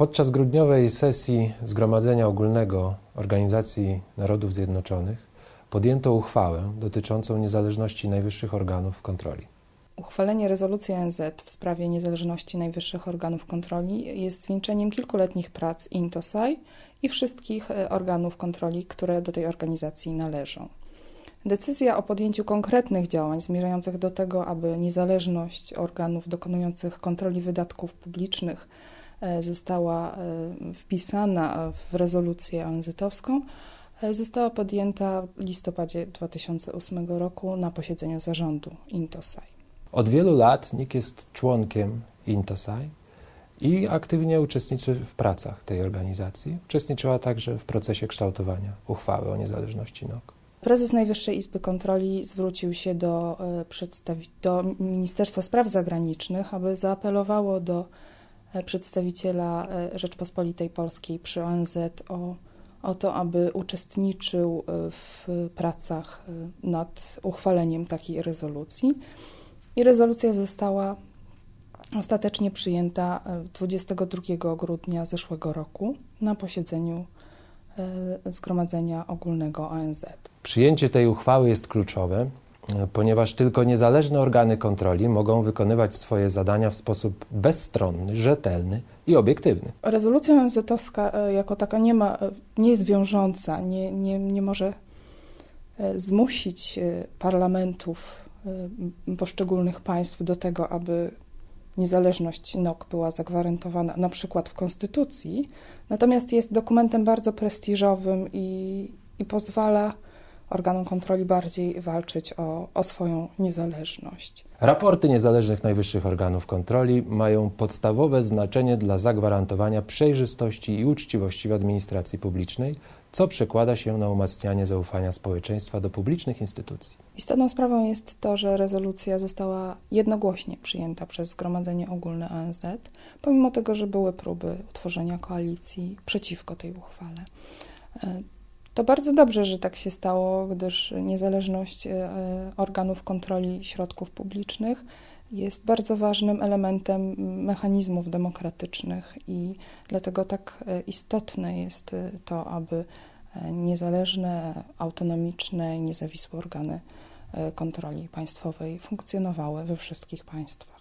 Podczas grudniowej sesji Zgromadzenia Ogólnego Organizacji Narodów Zjednoczonych podjęto uchwałę dotyczącą niezależności najwyższych organów kontroli. Uchwalenie rezolucji ONZ w sprawie niezależności najwyższych organów kontroli jest zwieńczeniem kilkuletnich prac INTOSAI i wszystkich e, organów kontroli, które do tej organizacji należą. Decyzja o podjęciu konkretnych działań zmierzających do tego, aby niezależność organów dokonujących kontroli wydatków publicznych została e, wpisana w rezolucję ONZ-owską, została podjęta w listopadzie 2008 roku na posiedzeniu zarządu INTOSAI. Od wielu lat NIK jest członkiem Intosai i aktywnie uczestniczy w pracach tej organizacji. Uczestniczyła także w procesie kształtowania uchwały o niezależności NOK. Prezes Najwyższej Izby Kontroli zwrócił się do, e, do Ministerstwa Spraw Zagranicznych, aby zaapelowało do e, przedstawiciela e, Rzeczpospolitej Polskiej przy ONZ o, o to, aby uczestniczył w pracach nad uchwaleniem takiej rezolucji. I rezolucja została ostatecznie przyjęta 22 grudnia zeszłego roku na posiedzeniu e, Zgromadzenia Ogólnego ONZ. Przyjęcie tej uchwały jest kluczowe, e, ponieważ tylko niezależne organy kontroli mogą wykonywać swoje zadania w sposób bezstronny, rzetelny i obiektywny. Rezolucja ONZ-owska e, jako taka nie, ma, nie jest wiążąca, nie, nie, nie może zmusić parlamentów poszczególnych państw do tego, aby niezależność NOK była zagwarantowana na przykład w Konstytucji, natomiast jest dokumentem bardzo prestiżowym i, i pozwala organom kontroli bardziej walczyć o, o swoją niezależność. Raporty niezależnych najwyższych organów kontroli mają podstawowe znaczenie dla zagwarantowania przejrzystości i uczciwości w administracji publicznej, co przekłada się na umacnianie zaufania społeczeństwa do publicznych instytucji. Istotną sprawą jest to, że rezolucja została jednogłośnie przyjęta przez Zgromadzenie Ogólne ONZ, pomimo tego, że były próby utworzenia koalicji przeciwko tej uchwale. To bardzo dobrze, że tak się stało, gdyż niezależność e, organów kontroli środków publicznych jest bardzo ważnym elementem mechanizmów demokratycznych i dlatego tak e, istotne jest e, to, aby niezależne, autonomiczne i niezawisłe organy kontroli państwowej funkcjonowały we wszystkich państwach.